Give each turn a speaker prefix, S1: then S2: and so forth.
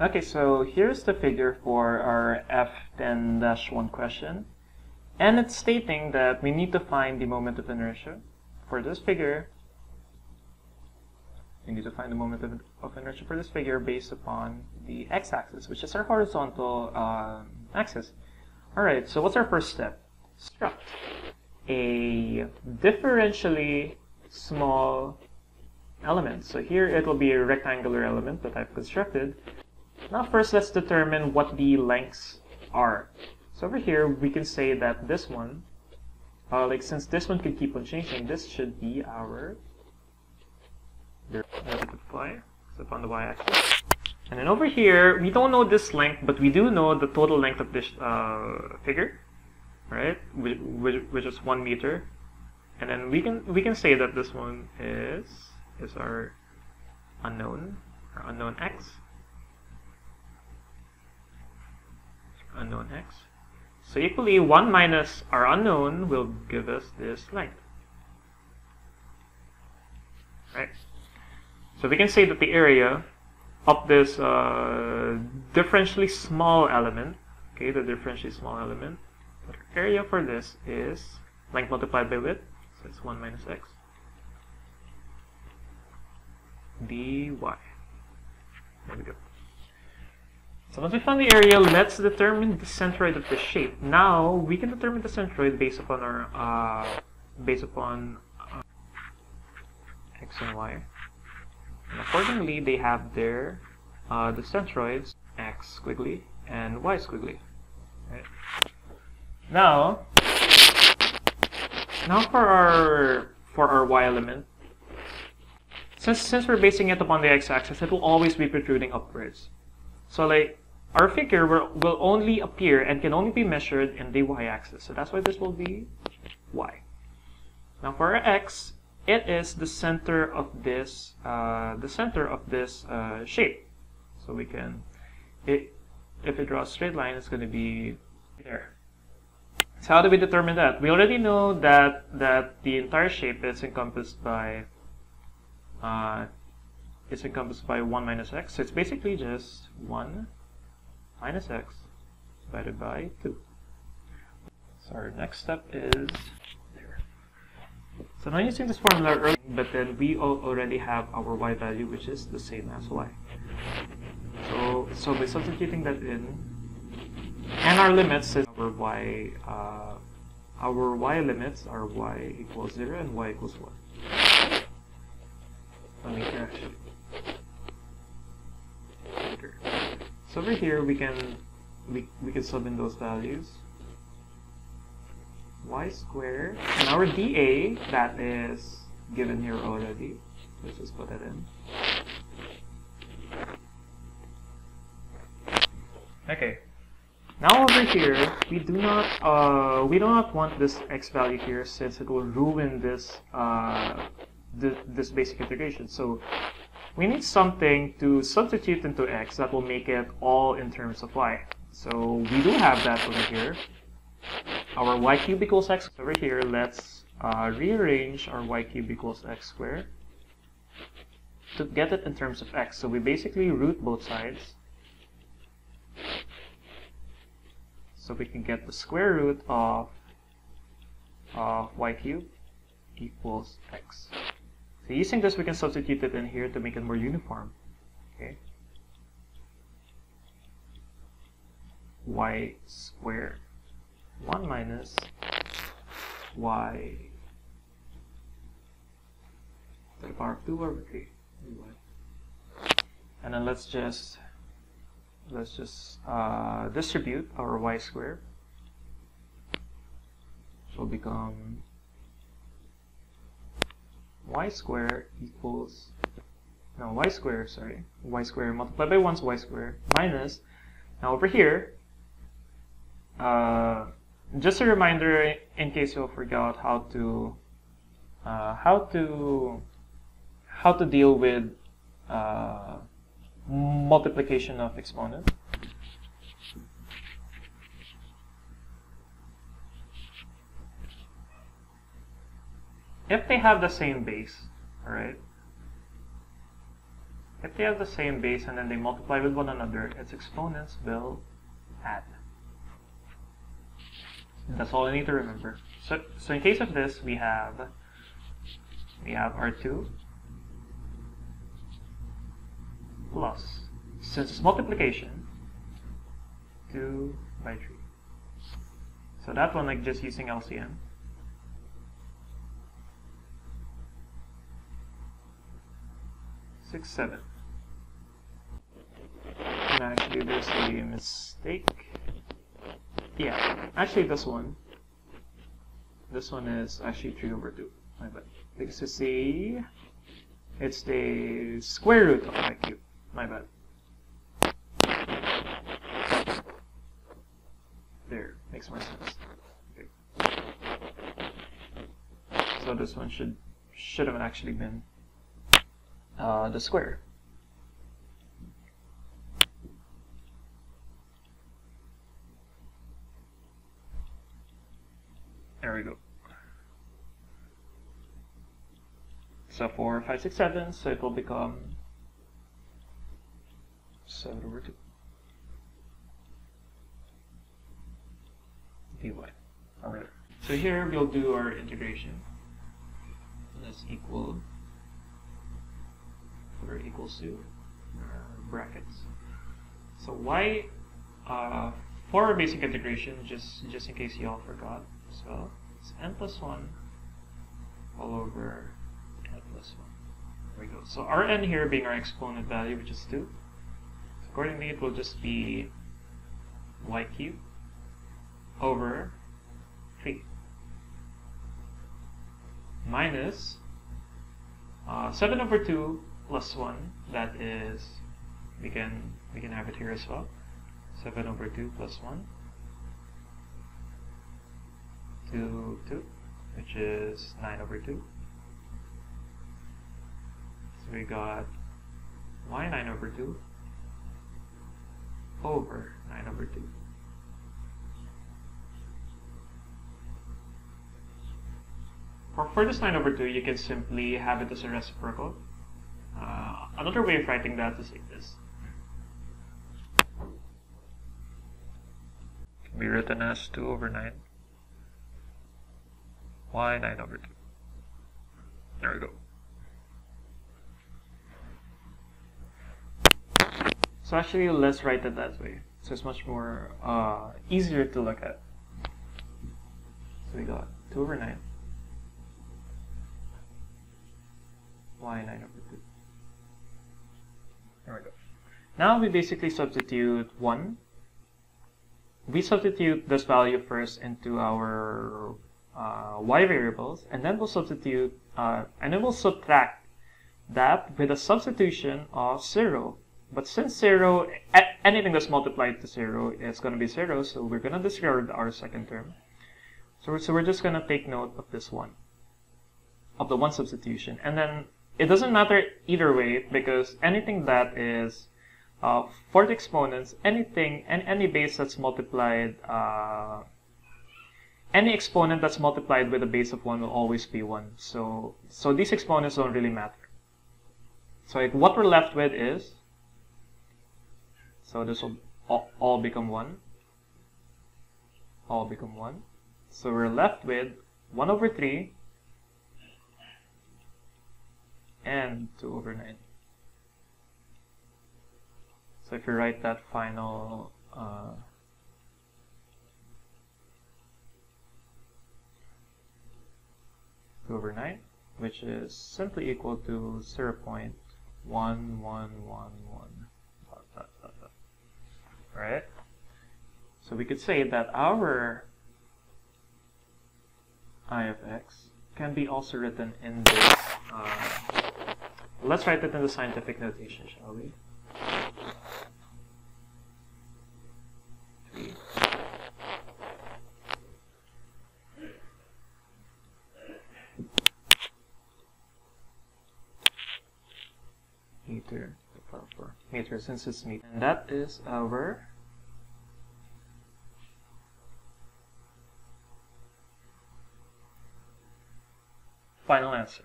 S1: Okay, so here's the figure for our F10-1 question. And it's stating that we need to find the moment of inertia. For this figure, we need to find the moment of, of inertia for this figure based upon the x-axis, which is our horizontal uh, axis. Alright, so what's our first step? Construct a differentially small element. So here it will be a rectangular element that I've constructed. Now first let's determine what the lengths are. So over here we can say that this one, uh, like since this one can keep on changing, this should be our y, except on the y-axis. And then over here, we don't know this length, but we do know the total length of this uh, figure, right? Which, which, which is one meter. And then we can we can say that this one is is our unknown, our unknown x. Unknown x. So equally, 1 minus our unknown will give us this length. Right? So we can say that the area of this uh, differentially small element, okay, the differentially small element, the area for this is length multiplied by width, so it's 1 minus x, dy. There we go. So once we found the area, let's determine the centroid of the shape. Now we can determine the centroid based upon our uh, based upon uh, x and y. And accordingly, they have their uh, the centroids x squiggly and y squiggly. Right? Now, now for our for our y element, since since we're basing it upon the x-axis, it will always be protruding upwards. So like our figure will, will only appear and can only be measured in the y-axis. So that's why this will be y. Now for our x, it is the center of this uh, the center of this uh, shape. So we can, it, if it draws a straight line, it's going to be there. So how do we determine that? We already know that that the entire shape is encompassed by uh, is encompassed by 1 minus x. So it's basically just 1 minus x divided by 2. So our next step is there. so now using this formula earlier, but then we already have our y value, which is the same as y. So, so by substituting that in, and our limits is our y, uh, our y limits are y equals 0 and y equals 1. Let me actually. So over here we can we, we can sub in those values y squared. And our dA, that is given here already. Let's just put that in. Okay. Now over here, we do not uh, we do not want this x value here since it will ruin this uh, th this basic integration. So we need something to substitute into x that will make it all in terms of y. So we do have that over here our y cube equals x over here, let's uh, rearrange our y cube equals x squared to get it in terms of x. So we basically root both sides. So we can get the square root of, of y cube equals x. So using this, we can substitute it in here to make it more uniform. Okay. y squared 1 minus y to the power of 2 over 3 and then let's just let's just uh, distribute our y squared will become y squared equals no y squared sorry y squared multiplied by 1 is y squared minus now over here uh, just a reminder in case you forgot how to uh, how to how to deal with uh, multiplication of exponents. If they have the same base, alright, if they have the same base and then they multiply with one another, its exponents will add. That's all I need to remember. So, so in case of this, we have we have R2 plus, since it's multiplication, 2 by 3. So that one, like just using LCM. Six, seven. And actually, there's a mistake. Yeah, actually, this one. This one is actually 3 over 2. My bad. Because it's the, it's the square root of my cube. My bad. There, makes more sense. Okay. So this one should should have actually been uh, the square. There we go. So for 5, 6, 7, so it will become 7 over 2. dy. Alright. So here we'll do our integration. That's equal or equals to uh, brackets. So y uh, for our basic integration, just just in case you all forgot, so it's n plus 1 all over n plus 1. There we go. So our n here being our exponent value, which is 2. So accordingly, it will just be y cubed over 3 minus uh, 7 over 2 plus 1 that is we can we can have it here as well. 7 over 2 plus 1 2 2 which is 9 over 2 so we got y 9 over 2 over 9 over 2 For, for this 9 over 2, you can simply have it as a reciprocal. Uh, another way of writing that is like this. Can be written as 2 over 9. y 9 over 2. There we go. So actually, let's write it that way. So it's much more uh, easier to look at. So we got 2 over 9 y 9 over 2. There we go. Now we basically substitute 1. We substitute this value first into our uh, y variables, and then we'll substitute, uh, and then we'll subtract that with a substitution of 0. But since 0, anything that's multiplied to 0 is going to be 0, so we're going to discard our second term. So, so we're just going to take note of this one, of the one substitution. And then it doesn't matter either way because anything that is uh, for the exponents, anything and any base that's multiplied, uh, any exponent that's multiplied with a base of one will always be one. So, so these exponents don't really matter. So like what we're left with is, so this will all, become one, all become one. So we're left with one over three and 2 over 9. So if you write that final uh, over nine, which is simply equal to zero point one one one one. Right? So we could say that our I of x can be also written in this uh, Let's write it in the scientific notation, shall we? Meter, meter since it's meter. And that is our final answer.